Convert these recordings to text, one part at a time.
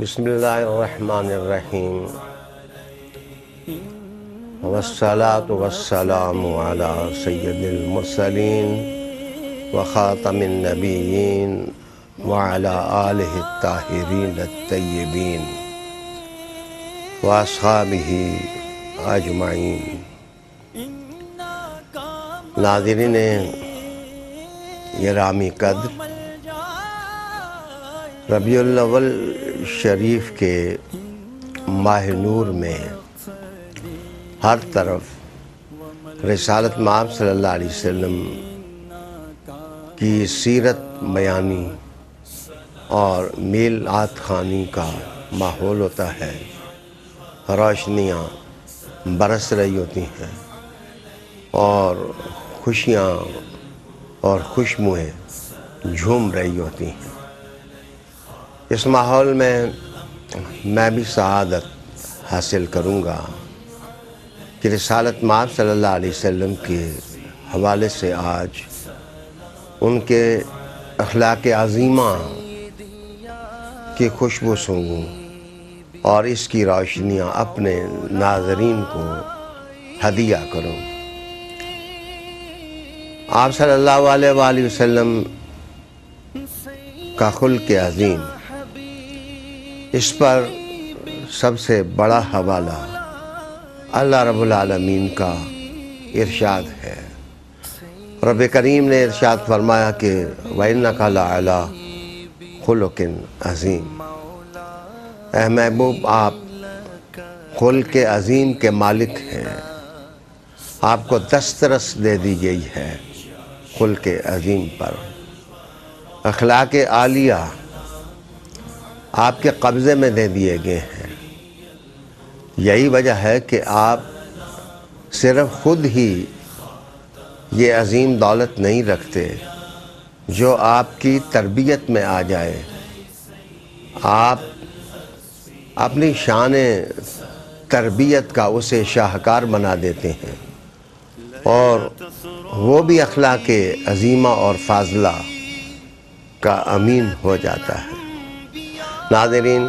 बसमीम वसलात वसलाम अला सैदुलमरसलिन व ख़ातमनबीन वला आलताहरीन तय्यबीन वासहाबी अजमाइन नाजरीन ये रामी कद्र रबीउल शरीफ के माह नूर में हर तरफ़ रसालत माब अलैहि वसल्लम की सीरत बयानी और मेल आत खानी का माहौल होता है। रोशनियाँ बरस रही होती हैं और खुशियाँ और खुशबुएँ झूम रही होती हैं। इस माहौल में मैं भी शहादत हासिल करूँगा कि रसालत सल्लल्लाहु अलैहि वसल्लम के हवाले से आज उनके अखलाक अजीमा की खुशबू सूंघूँ और इसकी रोशनियाँ अपने नाजरीन को हदिया करूँ। आप अलैहि वसल्लम का खुल के अजीम इस पर सबसे बड़ा हवाला अल्लाह रब्बुल आलमीन का इरशाद है। रब करीम ने इरशाद फरमाया कि वैन कला खुलकिन अजीम। ए महबूब, आप खुल के अजीम के मालिक हैं। आपको दस्तरस दे दी गई है खुल के अजीम पर। अखलाक आलिया आपके कब्ज़े में दे दिए गए हैं। यही वजह है कि आप सिर्फ़ खुद ही ये अजीम दौलत नहीं रखते, जो आपकी तरबियत में आ जाए। आप अपनी शान तरबियत का उसे शाहकार बना देते हैं। और वो भी अखलाक अजीमा और फाजला का अमीन हो जाता है। नाजरीन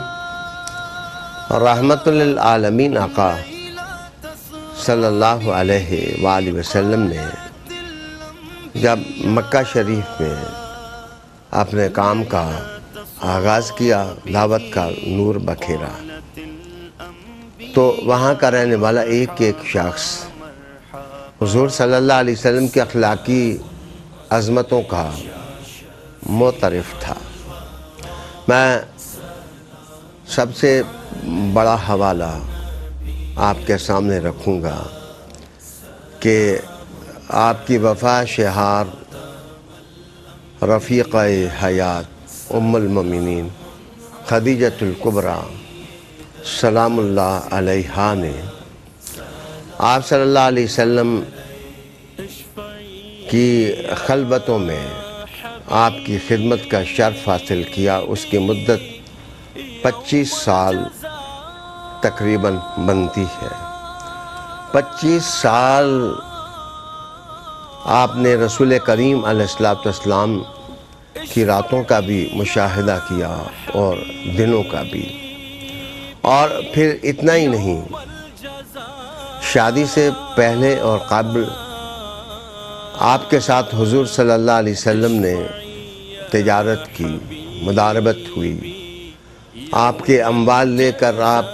रहमतुल्लामीन आका, सल्लल्लाहु अलैहि वसल्लम ने जब मक्का शरीफ में अपने काम का आगाज़ किया, दावत का नूर बखेरा तो वहाँ का रहने वाला एक एक शख्स हजूर अलैहि वसल्लम की अखलाकी अज़मतों का मोतरफ था। मैं सबसे बड़ा हवाला आपके सामने रखूँगा कि आपकी वफा शहार रफ़ीक़ हयात उम्मुलमोमिनीन खदीजतुल्कुबरा सलामुल्लाह अलैहा ने आप सल्लल्लाहु अलैहि वसल्लम की खलबतों में आपकी खिदमत का शर्फ हासिल किया, उसकी मुद्दत 25 साल तकरीबन बनती है। 25 साल आपने रसूल करीम अलैहिस्सलाम की रातों का भी मुशाहिदा किया और दिनों का भी। और फिर इतना ही नहीं, शादी से पहले और काबिल आपके साथ हुजूर सल्लल्लाहु अलैहि वसल्लम ने तजारत की, मुदारबत हुई। आपके अम्बाल लेकर आप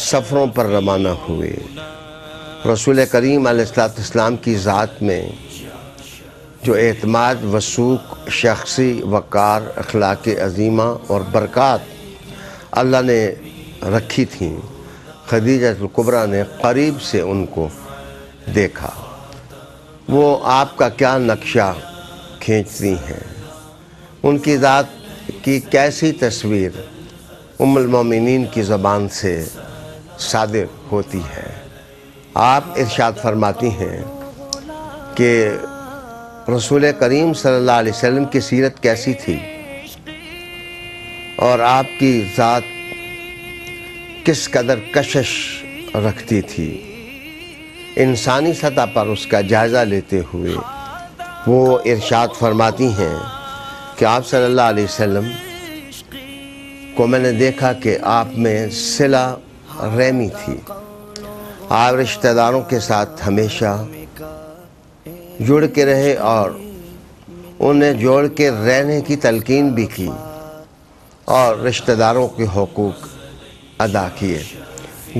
सफ़रों पर रवाना हुए। रसूल करीम अलैहिस्सलाम की ज़ात में जो एतमाद, वसूक, शख्सी, वक़ार, अखलाक अजीमा और बरक़ात अल्लाह ने रखी थी खदीजतुल्कुबरा ने करीब से उनको देखा। वो आपका क्या नक्शा खींचती हैं? उनकी ज़ात की कैसी तस्वीर उम्मिन की ज़बान से सादिर होती है। आप इरशाद फरमाती हैं कि रसूल करीम सल्लल्लाहु अलैहि वसल्लम की सीरत कैसी थी और आपकी ज़ात किस कदर कशश रखती थी। इंसानी सतह पर उसका जायज़ा लेते हुए वो इरशाद फरमाती हैं कि आप सल्लल्लाहु अलैहि वसल्लम को मैंने देखा कि आप में सिला रहमी थी। आप रिश्तेदारों के साथ हमेशा जुड़ के रहे और उन्हें जोड़ के रहने की तलकीन भी की और रिश्तेदारों के हकूक़ अदा किए।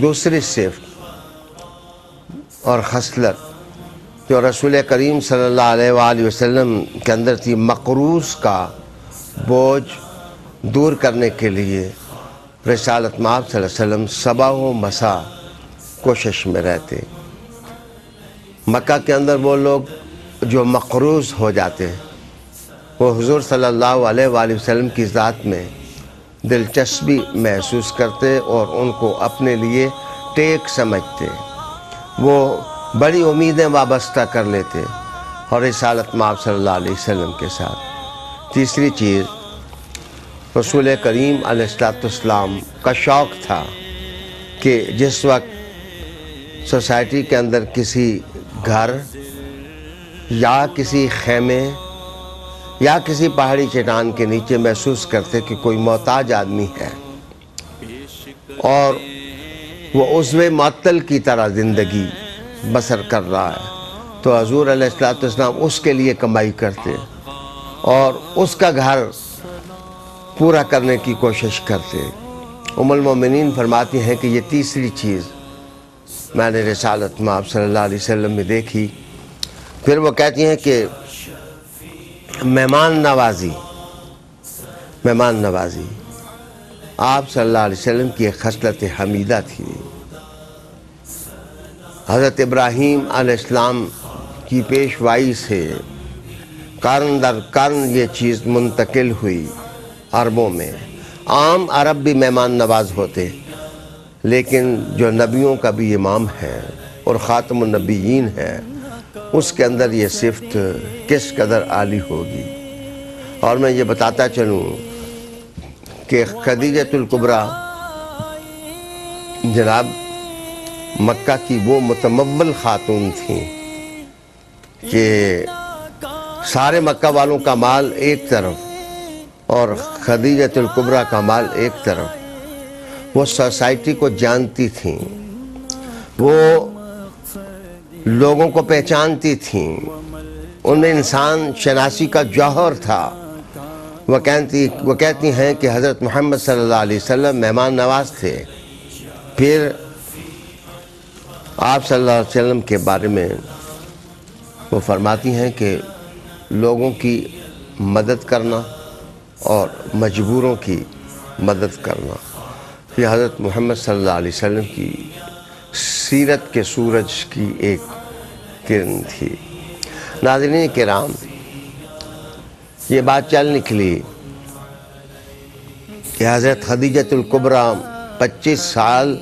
दूसरी सिफ्त और खसलत जो रसूल करीम सल्ला वसम के अंदर थी मकरूज़ का बोझ दूर करने के लिए रसालत माब वसल्लम सबा व मसा कोशिश में रहते। मक्का के अंदर वो लोग जो मकरूज़ हो जाते वो हुजूर अलैहि वसल्लम की ज़ात में दिलचस्पी महसूस करते और उनको अपने लिए टेक समझते। वो बड़ी उम्मीदें वाबस्ता कर लेते और रिसालत सल्लल्लाहु अलैहि वसल्लम के साथ। तीसरी चीज़, रसूल करीम अलैहिस्सलाम का शौक़ था कि जिस वक्त सोसाइटी के अंदर किसी घर या किसी खेमे या किसी पहाड़ी चट्टान के नीचे महसूस करते कि कोई मोहताज आदमी है और वो उसमें मअतल की तरह ज़िंदगी बसर कर रहा है। तो हजूर अलैहिस्सलाम उसके लिए कमाई करते और उसका घर पूरा करने की कोशिश करते उमलमिन फरमाती हैं कि ये तीसरी चीज़ मैंने रसालत में आप अलैहि वसल्लम में देखी। फिर वो कहती हैं कि मेहमान नवाजी मेहमान नवाजी, आप अलैहि वसल्लम की एक खसलत हमीदा थी। हज़रत इब्राहीम अलैहिस्सलाम की पेशवाई से कारण दर कारण ये चीज़ मुंतकिल हुई अरबों में। आम अरब भी मेहमान नवाज़ होते, लेकिन जो नबियों का भी इमाम है और ख़ातमनबीन है, उसके अंदर ये सिफ्त किस कदर आली होगी? और मैं ये बताता चलूँ कि खदीजतुल्कुबरा जनाब मक्का की वो मुतमल ख़ातून थी कि सारे मक्का वालों का माल एक तरफ़ और खदीजतुल्कुबरा का माल एक तरफ़। वो सोसाइटी को जानती थी। वो लोगों को पहचानती थी। उनमें इंसान शनासी का जौहर था। वह कहती वह कहती हैं कि हज़रत मोहम्मद सल्लल्लाहु अलैहि वसल्लम मेहमान नवाज़ थे। फिर आप सल्लल्लाहु अलैहि वसल्लम के बारे में वो फरमाती हैं कि लोगों की मदद करना और मजबूरों की मदद करना। ये हज़रत मोहम्मद सल्लल्लाहु अलैहि वसल्लम की सीरत के सूरज की एक किरण थी। नाजरीन के राम ये बात चल निकली कि हज़रत खदीजतुल्कुबरा 25 साल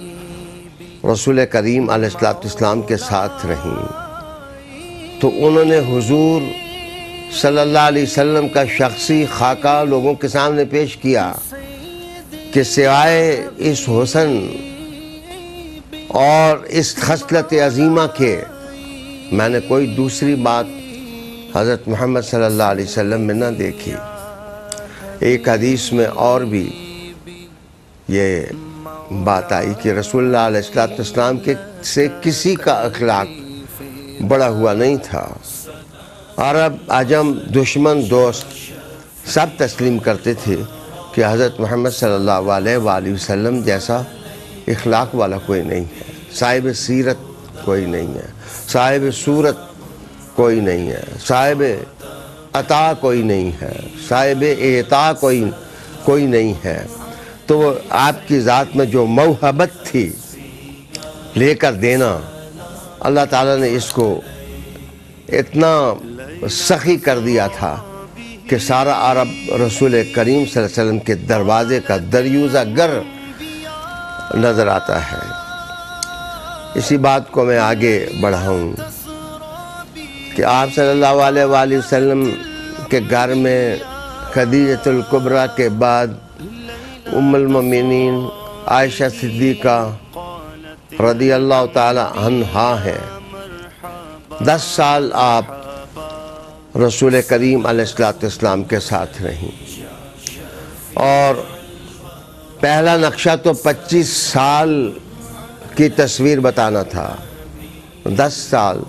रसूल करीम अलैहिस्सलाम के साथ रहीं। तो उन्होंने हुजूर सल्लल्लाहु अलैहि वसल्लम का शख्सी खाका लोगों के सामने पेश किया कि सिवाय इस हुसन और इस खसलत अजीमा के मैंने कोई दूसरी बात हज़रत मोहम्मद सल्लल्लाहु अलैहि वसल्लम में ना देखी। एक हदीस में और भी ये बात आई कि रसोल्लाम के से किसी का अखलाक बड़ा हुआ नहीं था। अरब अजम दुश्मन दोस्त सब तस्लीम करते थे कि हज़रत मोहम्मद सल्लल्लाहु अलैहि वसल्लम जैसा इखलाक वाला कोई नहीं है। साहिब सीरत कोई नहीं है। साहिब सूरत कोई नहीं है। साहिब अता कोई नहीं है। साहिब एता कोई कोई नहीं है। तो आपकी ज़ात में जो मोहब्बत थी लेकर देना, अल्लाह ताला ने इसको इतना सखी कर दिया था कि सारा अरब रसूल करीम वसल्लम के दरवाज़े का दरयूज़ा गर नज़र आता है। इसी बात को मैं आगे बढ़ाऊँ कि आप सल्लल्लाहु अलैहि वसल्लम के घर में खदीजतुल्कुबरा के बाद उम्मुल आयशा सिद्दीक़ा रदी अल्लाह तहा है। दस साल आप रसूल करीम अलैहिस्सलाम के साथ रहीं। और पहला नक्शा तो 25 साल की तस्वीर बताना था। 10 साल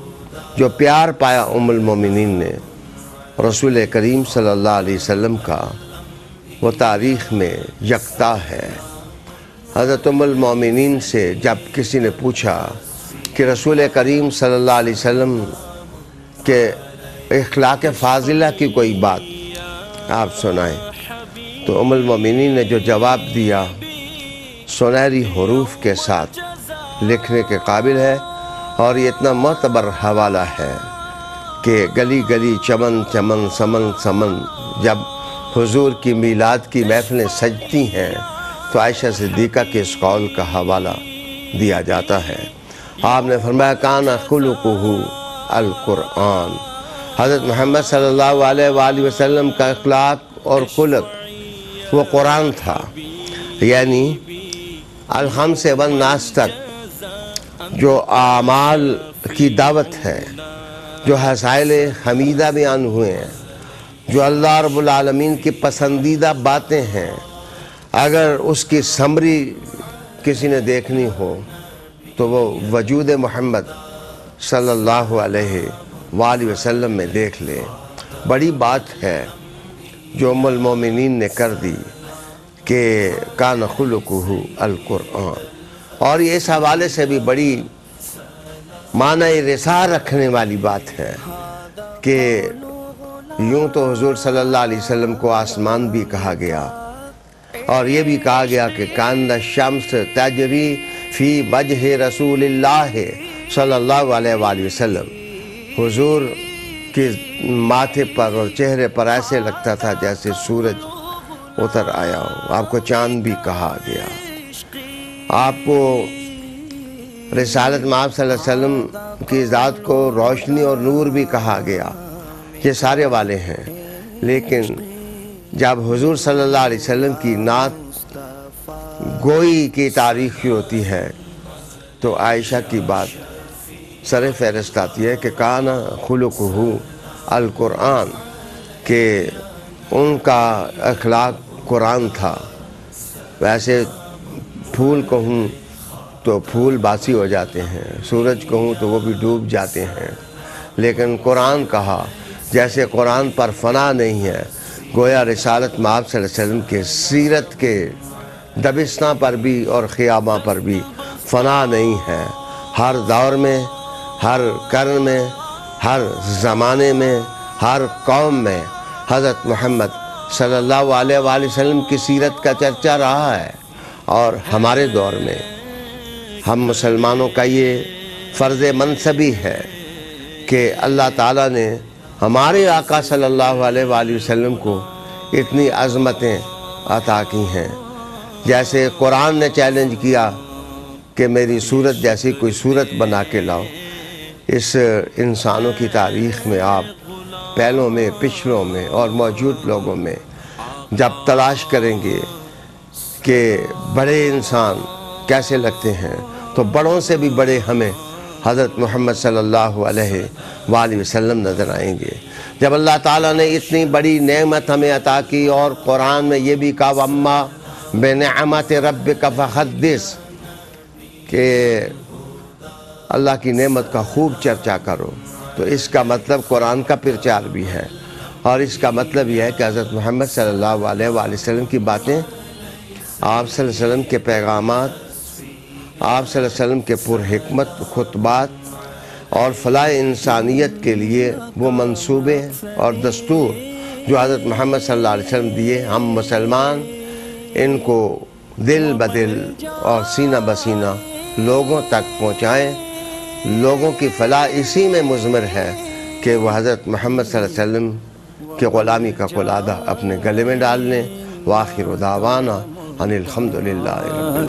जो प्यार पाया उमुल मोमिनीन ने रसूल करीम सल्लल्लाहु अलैहि वसल्लम का। वो तारीख़ में यकता है। हज़रत से जब किसी ने पूछा कि रसूल करीम अलैहि वसल्लम के अखलाक फ़ाजिला की कोई बात आप सुनाएँ तो उमुल मोमिनीन ने जो जवाब दिया, सुनहरी हरूफ के साथ लिखने के काबिल है और ये इतना मतबर हवाला है कि गली गली चमन चमन समन समन जब हुजूर की मीलाद की महफिलें सजती हैं तो आयशा सिद्दीक़ा के इस कौल का हवाला दिया जाता है। आपने फरमाया, कान खुलकू अलकुरान हज़रत मोहम्मद सल्लल्लाहु अलैहि वसल्लम का अखलाक और खुलक, वो कुरान था। यानी अलहम से वन नास तक जो आमाल की दावत है, जो हसाइल हमीदा बयान हुए हैं। जो अल्लाह रबालमीन की पसंदीदा बातें हैं, अगर उसकी समरी किसी ने देखनी हो तो वो वजूद मोहम्मद सल्लल्लाहु अलैहि वसल्लम में देख ले। बड़ी बात है जो मोमिनीन ने कर दी कि का नखुलकू अलकुरान और इस हवाले से भी बड़ी माना रिसा रखने वाली बात है कि यूँ तो हजूर अलैहि वसल्लम को आसमान भी कहा गया। और ये भी कहा गया कि कांद शम्स तजरी फ़ी बजह रसूल सल्लल्लाहु अलैहि वसल्लम। हुजूर के माथे पर और चेहरे पर ऐसे लगता था जैसे सूरज उतर आया हो। आपको चाँद भी कहा गया। आपको रिसालत माब वसल्लम की ज़ात को रोशनी और नूर भी कहा गया। ये सारे वाले हैं। लेकिन जब हुजूर सल्लल्लाहु अलैहि वसल्लम की नात गोई की तारीख होती है तो आयशा की बात सर फहरस्त आती है कि काना खुलकहू अलकुरान के उनका अखलाक कुरान था। वैसे फूल कहूँ तो फूल बासी हो जाते हैं, सूरज कहूँ तो वो भी डूब जाते हैं। लेकिन कुरान कहा जैसे कुरान पर फना नहीं है, गोया रसालत माब वसल्लम के सीरत के दबिस्ता पर भी और ख़ियामा पर भी फना नहीं है। हर दौर में, हर कर्न में, हर ज़माने में, हर कौम में हज़रत मोहम्मद सल्लल्लाहु अलैहि वसल्लम की सीरत का चर्चा रहा है। और हमारे दौर में हम मुसलमानों का ये फ़र्ज़ मनसबी है कि अल्लाह ताला ने हमारे आका सल्लल्लाहु अलैहि वसल्लम को इतनी अज़मतें अता की हैं। जैसे कुरान ने चैलेंज किया कि मेरी सूरत जैसी कोई सूरत बना के लाओ, इस इंसानों की तारीख़ में आप पहलों में, पिछलों में और मौजूद लोगों में जब तलाश करेंगे कि बड़े इंसान कैसे लगते हैं तो बड़ों से भी बड़े हमें हज़रत मोहम्मद सल्लल्लाहु अलैहि वसल्लम नज़र आएँगे। जब अल्लाह ताला ने इतनी बड़ी नेमत हमें अता की और कुरान में ये भी कहा अम्मा बेनमत रब का फ़हदिस के अल्लाह की नेमत का खूब चर्चा करो। तो इसका मतलब कुरान का प्रचार भी है। और इसका मतलब यह है कि हज़रत मोहम्मद सल्लल्लाहु अलैहि वसल्लम की बातें आप वसल्लम के पैगाम आप वसल्लम के पुरमत खुतबात और फ़लाह इंसानियत के लिए वो मंसूबे और दस्तूर जो हज़रत अलैहि वसल्लम दिए। हम मुसलमान, इनको दिल ब दिल और सीना बसीना लोगों तक पहुँचाएँ। लोगों की फ़लाह इसी में मुजमर है कि वह हज़रत सल्लल्लाहु वसल्लम के ग़ुलामी का कुलादा अपने गले में डाल लें वाखिर दावाना अनिलहमदिल्ला